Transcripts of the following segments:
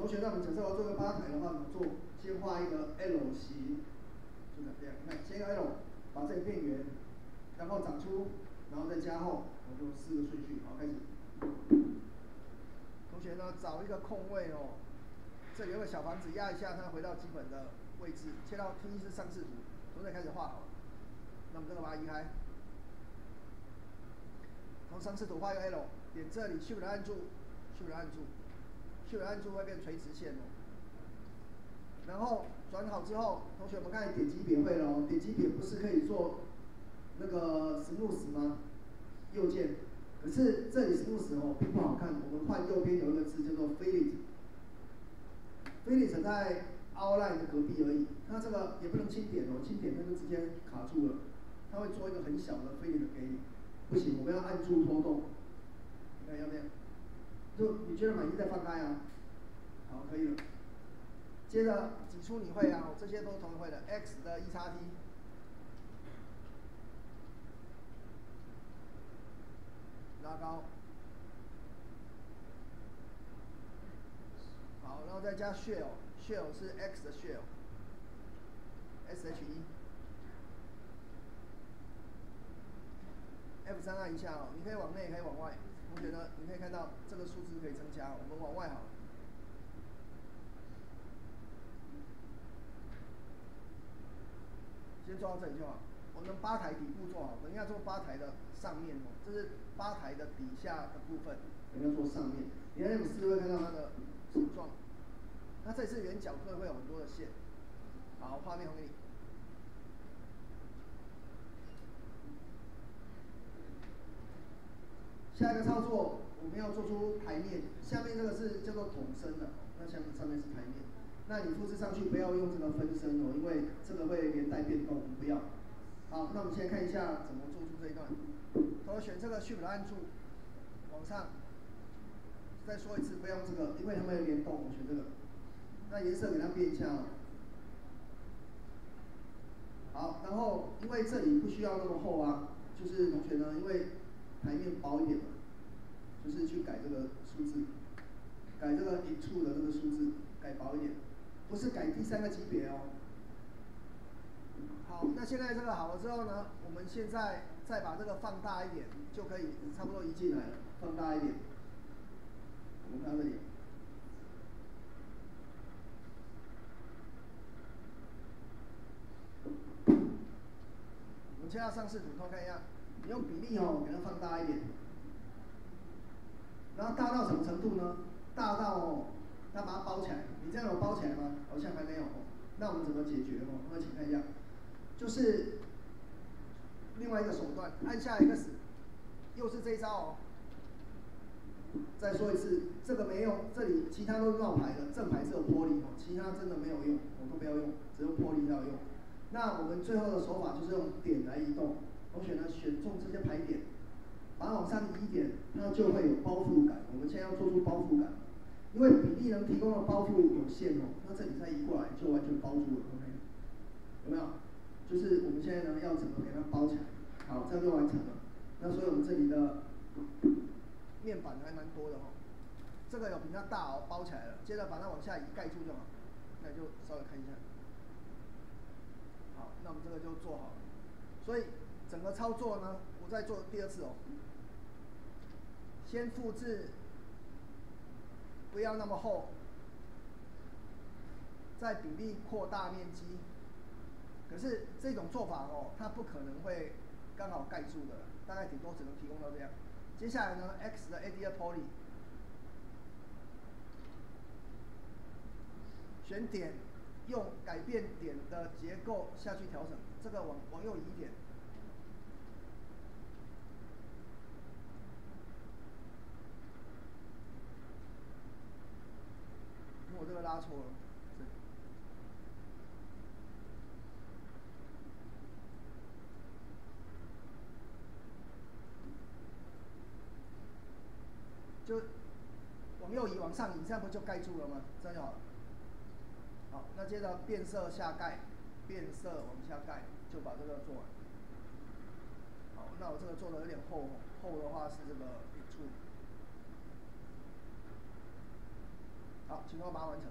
同学，那我们假设要做个吧台的话，怎么做？先画一个 L 型，就这样。你看，先 L，把这里变圆，然后长出，然后再加厚，我就四个顺序，好，开始。同学呢，找一个空位哦，这里有个小房子，压一下，它回到基本的位置，切到 T 是上视图，从这开始画好。那么这个把它移开，从上视图画一个 L，点这里，Shift 按住，Shift 按住，Shift 按住会变垂直线哦。然后转好之后，同学们看点击点会了哦，点击点不是可以做那个 Smooth 吗？右键。可是这里 Smooth 哦并不好看，我们换右边有一个字叫做 Fillet。Fillet 在 Outline 的隔壁而已，那这个也不能轻点哦，轻点它就直接卡住了。它会做一个很小的 Fillet 给你，不行，我们要按住拖动。你看要不要？就你觉得满意再放开啊。好，可以了。接着挤出你会啊，这些都同会的。X 的一叉 T，拉高，好，然后再加 Shell，Shell 是 X 的 Shell，S H E，F 三按一下哦，你可以往内，可以往外。同学呢，你可以看到这个数字可以增加，我们往外好。先做到这里就好。我们吧台底部做好，我们要做吧台的上面哦，这是吧台的底下的部分，我们要做上面。你看 M 四会看到它的形状，那这里是圆角，所以会有很多的线。好，画面还给你。下一个操作，我们要做出台面，下面这个是叫做桶身的，那下面上面是台面。那你复制上去不要用这个分身哦，因为这个会连带变动，我们不要。好，那我们先看一下怎么做出这一段。同学选这个 Shift 按住，往上。再说一次，不要这个，因为它们联动，我选这个。那颜色给它变一下哦。好，然后因为这里不需要那么厚啊，就是同学呢，因为台面薄一点嘛，就是去改这个数字，改这个 into 的这个数字，改薄一点。不是改第三个级别哦。好，那现在这个好了之后呢，我们现在再把这个放大一点，就可以差不多移进来了。放大一点，我们看这里。我们现在上视图，看一下，你用比例哦，给它放大一点。然后大到什么程度呢？大到哦。那把它包起来，你这样有包起来吗？好像还没有。那我们怎么解决哦？我们请看一下，就是另外一个手段，按下 X，又是这一招哦。再说一次，这个没用，这里其他都是冒牌的，正牌是有玻璃哦，其他真的没有用，我都不要用，只有玻璃要用。那我们最后的手法就是用点来移动，同学呢选中这些牌点，把它往上移一点，那就会有包覆感。我们现在要做出包覆感。因为比例能提供的包覆有限哦，那这里再移过来就完全包住了，OK？有没有？就是我们现在呢要怎么给它包起来？好，这样就完成了。那所以我们这里的面板还蛮多的哦，这个有比较大哦，包起来了。接着把它往下移盖住就好，那就稍微看一下。好，那我们这个就做好了。所以整个操作呢，我再做第二次哦，先复制。不要那么厚，在比例扩大面积。可是这种做法哦，它不可能会刚好盖住的，大概顶多只能提供到这样。接下来呢，X 的 AD Poly，选点，用改变点的结构下去调整，这个往往右移一点。我这个拉错了，就往右移，往上移，这样不就盖住了吗？这样就好了。好，那接着变色下盖，变色往下盖，就把这个做完。好，那我这个做的有点厚，厚的话是这个笔触。好，请帮我把它完成。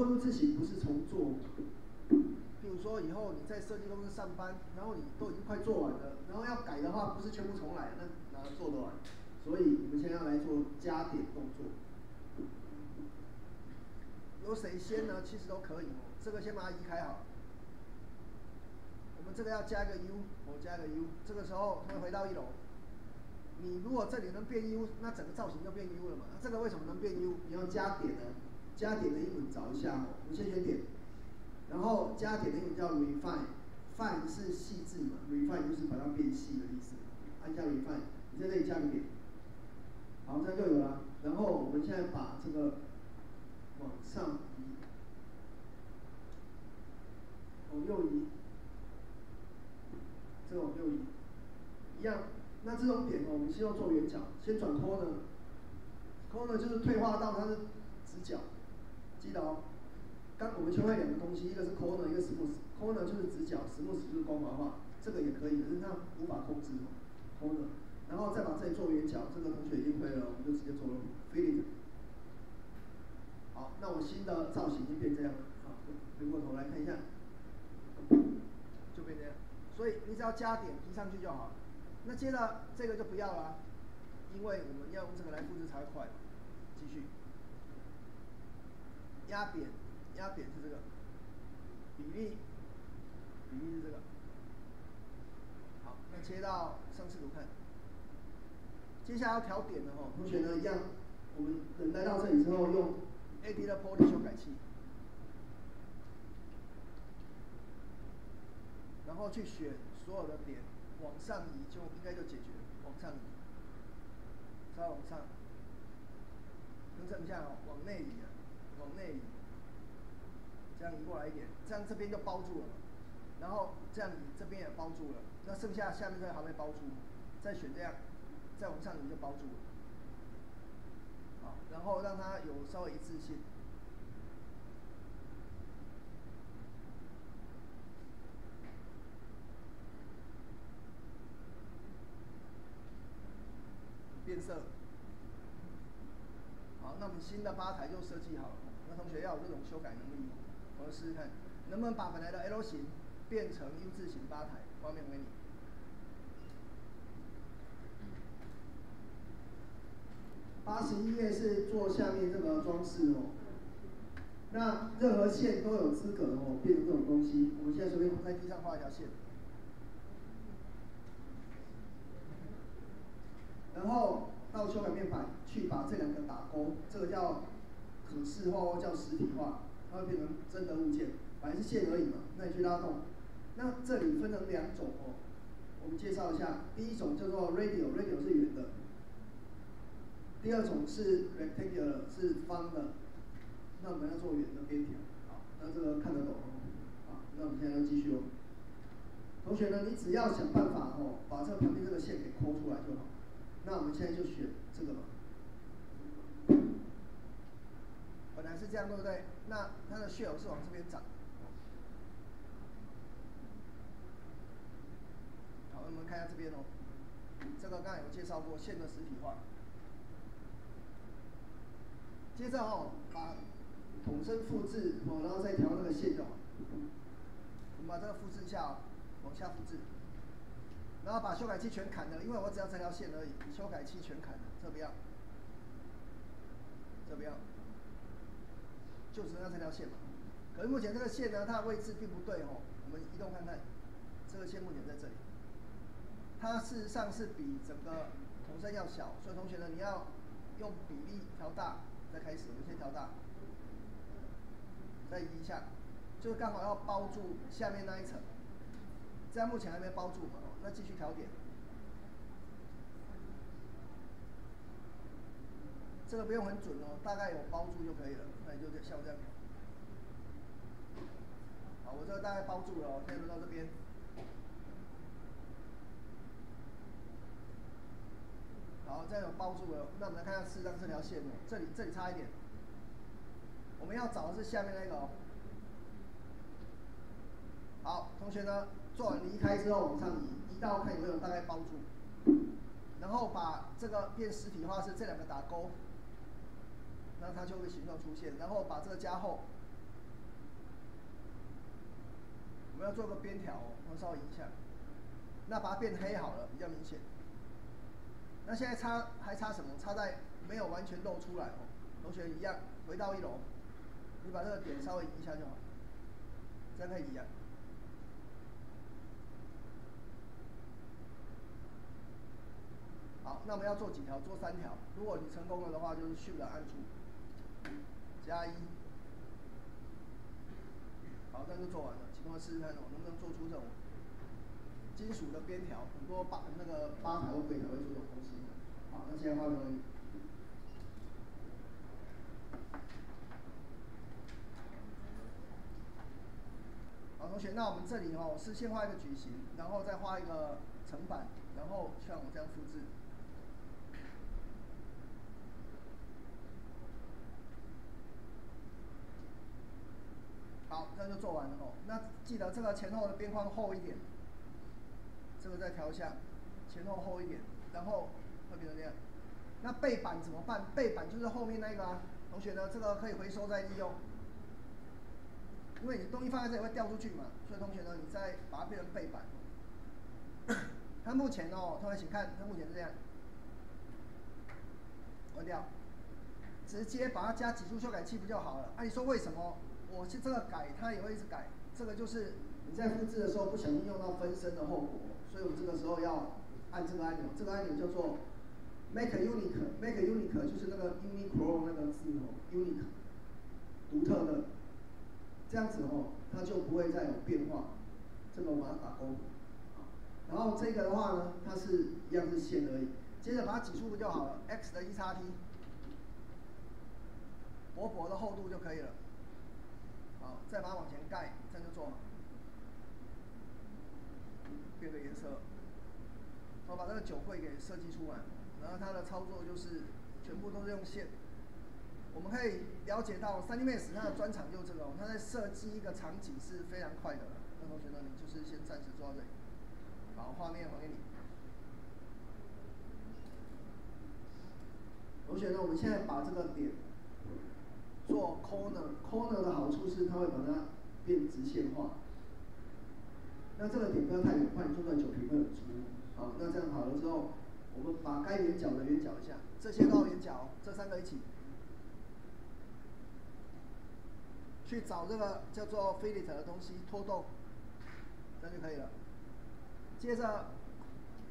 作 U 字型不是重做，比如说以后你在设计公司上班，然后你都已经快做完了，然后要改的话，不是全部重来，那哪做得完？所以我们现在要来做加点动作。由谁先呢？其实都可以哦，这个先把它移开好。我们这个要加一个 U，我加一个 U，这个时候会回到一楼。你如果这里能变 U，那整个造型就变 U 了嘛？那这个为什么能变 U？你要加点呢？加点的英文找一下哦，我们先选点，然后加点的英文叫 refine，fine 是细致嘛，refine 就是把它变细的意思，按下 refine，你在这里加个点，好，这样就有了。然后我们现在把这个往上移，往右移，这往右移，一样。那这种点哦，我们先要做圆角，先转 corner，corner 就是退化到它是直角。记得哦，刚我们学会两个东西，一个是 corner，一个 smooth，corner 就是直角，smooth 就是光滑化，这个也可以，可是它无法控制 corner，然后再把这里做圆角，这个同学已经会了，我们就直接做了 fillet。好，那我新的造型就变这样了，好，回过头来看一下，就变这样，所以你只要加点移上去就好了，那接着这个就不要了，因为我们要用这个来复制才会快，继续。压扁，压扁是这个比例，比例是这个。好，那切到上次图看。接下来要调点的哦，同学呢一样，我们等来到这里之后用 A D 的 Poly 修改器，然后去选所有的点往上移，就应该就解决，往上移，稍微往上，更正一下哦，往内移啊。往内移，这样移过来一点，这样。这边就包住了，然后这样。移这边也包住了，那剩下下面这个还没包住，再选这样，再往上移就包住了，好，然后让它有稍微一致性，变色，好，那我们新的吧台就设计好了。那同学要有这种修改能力，我们试试看，能不能把本来的 L 型变成 U 字形吧台？画面给你。八十一页是做下面这个装饰哦。那任何线都有资格哦，变成这种东西。我们现在随便在地上画一条线。然后到修改面板去把这两个打勾，这个叫可视化或叫实体化，它会变成真的物件，本来是线而已嘛，那你去拉动。那这里分成两种哦，我们介绍一下，第一种叫做 radio，radio 是圆的，第二种是 rectangular 是方的，那我们要做圆的边条，好，那这个看得懂哦，好，那我们现在要继续哦。同学呢，你只要想办法哦，把这旁边这个线给抠出来就好。那我们现在就选这个嘛。本来是这样，对不对？那它的 shell 是往这边长。好，我们看一下这边哦。这个刚才有介绍过线的实体化。接着哦，把统称复制哦，然后再调那个线就好。我们把这个复制一下哦。往下复制，然后把修改器全砍了，因为我只要这条线而已。修改器全砍了，这不要，这不要，就只剩这条线嘛。可是目前这个线呢，它的位置并不对哦。我们移动看看，这个线目前在这里，它事实上是比整个头身要小，所以同学呢，你要用比例调大再开始。我们先调大，再移一下，就是刚好要包住下面那一层。这样目前还没包住嘛？那继续调点，这个不用很准哦，大概有包住就可以了。那你就像这样。好，我这个大概包住了哦，可以轮到这边。好，这样有包住了。那我们来看一下四张这条线哦，这里这里差一点。我们要找的是下面那个哦。好，同学呢？做完离开之后往上移，移到看有没有大概包住，然后把这个变实体化是这两个打勾，那它就会形状出现。然后把这个加厚，我们要做个边条，我稍微移一下，那把它变黑好了，比较明显。那现在差还差什么？差在没有完全露出来哦。同学一样，回到一楼，你把这个点稍微移一下就好，这样可以移啊。好，那我们要做几条？做三条。如果你成功了的话，就是 Shift 按住，加一。好，这样就做完了。请同学试试看，我能不能做出这种金属的边条？很多八那个八台或柜台会做这种东西。好，那现在画面。好，同学，那我们这里哦是先画一个矩形，然后再画一个层板，然后像我这样复制。好，这样就做完了哦。那记得这个前后的边框厚一点，这个再调一下，前后厚一点，然后会变成这样。那背板怎么办？背板就是后面那个啊，同学呢，这个可以回收再利用。因为你东西放在这里会掉出去嘛，所以同学呢，你再把它变成背板。它目前哦，同学请看，它目前是这样，关掉，直接把它加几处修改器不就好了？啊，你说为什么？我是这个改，它也会一直改。这个就是你在复制的时候不小心用到分身的后果，所以我这个时候要按这个按钮。这个按钮叫做 Make Unique，Make Unique 就是那个 Unique 那个字哦，Unique，独特的。这样子哦，它就不会再有变化。这个我把它打勾。然后这个的话呢，它是一样是线而已。接着把它挤出就好了，X 的一叉 T，薄薄的厚度就可以了。好，再把它往前盖，这样就做。变个颜色，我把这个酒柜给设计出来，然后它的操作就是全部都是用线。我们可以了解到，3D Max 它的专长就是这个，它在设计一个场景是非常快的。那同学呢，你就是先暂时做到这里。好，画面还给你。同学呢，我们现在把这个点。做 corner，corner 的好处是它会把它变直线化。那这个点不要太远，怕你做出来酒瓶会很粗。好，那这样好了之后，我们把该圆角的圆角一下，这些都圆角，这三个一起。去找这个叫做 fillet 的东西，拖动，这样就可以了。接着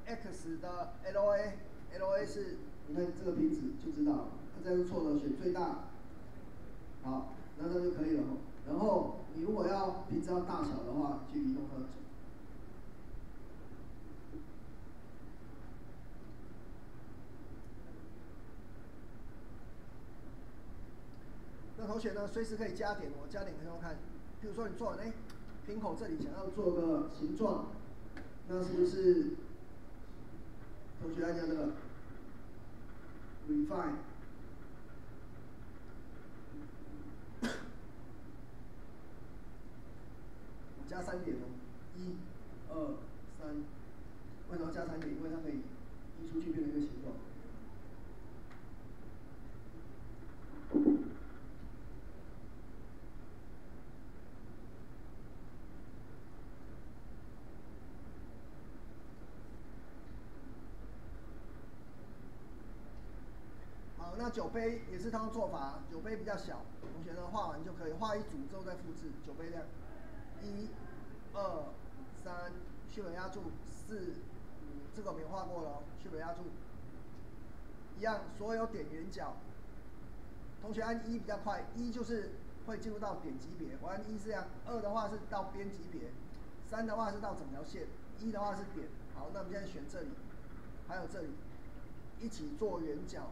X 的 LA，LA 是你看这个瓶子就知道，它这样是错的，选最大。好，那这就可以了。然后你如果要瓶子要大小的话，就移动它的轴。那同学呢，随时可以加点，我加点给他们看。比如说你做，哎，瓶口这里想要做个形状，那是不是？同学按下这个 refine，加三点哦，一、二、三。为什么加三点？因为它可以移出去变成一个形状。好那酒杯也是他的做法，酒杯比较小，同学呢画完就可以画一组之后再复制。酒杯量，一、二、三，血本压住，四、五，这个没画过了，血本压住，一样，所有点圆角。同学按一比较快，一就是会进入到点级别，我按一是这样，二的话是到边级别，三的话是到整条线，一的话是点。好，那我们现在选这里，还有这里，一起做圆角。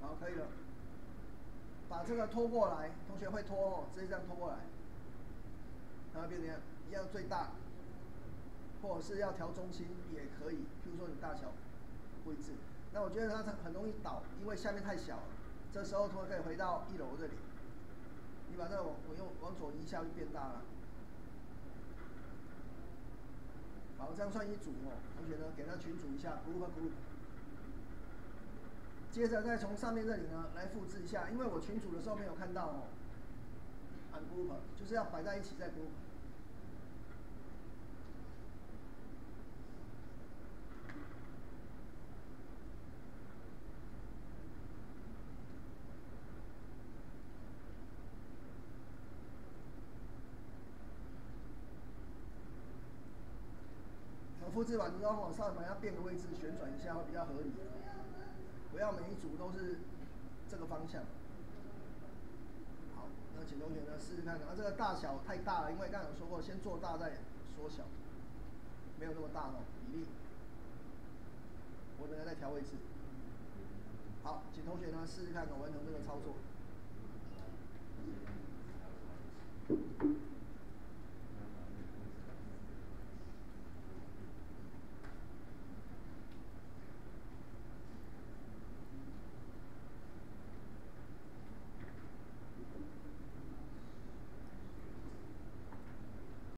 好，可以了。把这个拖过来，同学会拖哦，直接这样拖过来，然后变成一样最大，或者是要调中心也可以。譬如说你大小位置，那我觉得它很容易倒，因为下面太小了。这时候同学可以回到一楼这里，你把这个我用往左移一下就变大了。好，这样算一组哦。同学呢，给他群组一下，group group。接着再从上面这里呢来复制一下，因为我群组的时候没有看到哦，按 group 就是要摆在一起再 group。复制完之后往上把它变个位置，旋转一下会比较合理。不要每一组都是这个方向。好，那请同学呢试试看，啊这个大小太大了，因为刚才有说过，先做大再缩小，没有那么大哦比例。我等下再调位置。好，请同学呢试试看，完成这个操作。